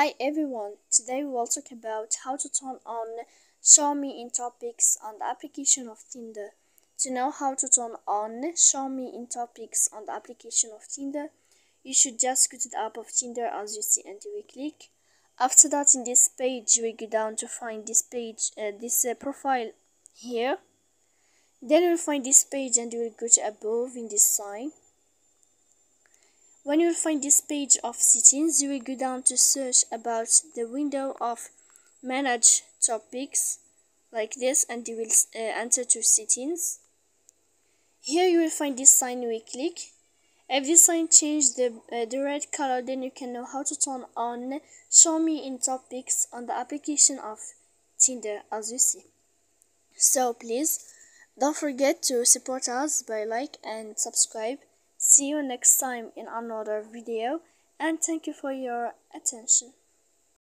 Hi everyone, today we will talk about how to turn on Show Me in Top Picks on the application of Tinder. To know how to turn on Show Me in Top Picks on the application of Tinder, you should just go to the app of Tinder as you see and will click. After that in this page will go down to find this page, uh, this uh, profile here. Then will find this page and will go to above in this sign when you find this page of settings, you will go down to search about the window of manage top picks like this and you will uh, enter to settings. Here you will find this sign we click. If this sign change the, uh, the red color then you can know how to turn on show me in top picks on the application of Tinder as you see. So please don't forget to support us by like and subscribe See you next time in another video and thank you for your attention.